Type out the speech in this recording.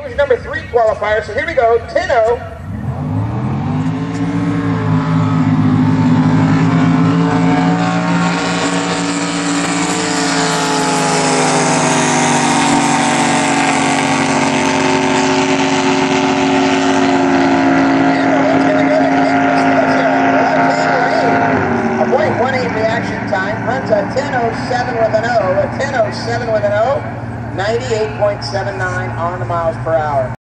He was number three qualifier, so here we go, 10-0. reaction time runs a 10.07 with an O, a 10.07 with an O, 98.79 on the miles per hour.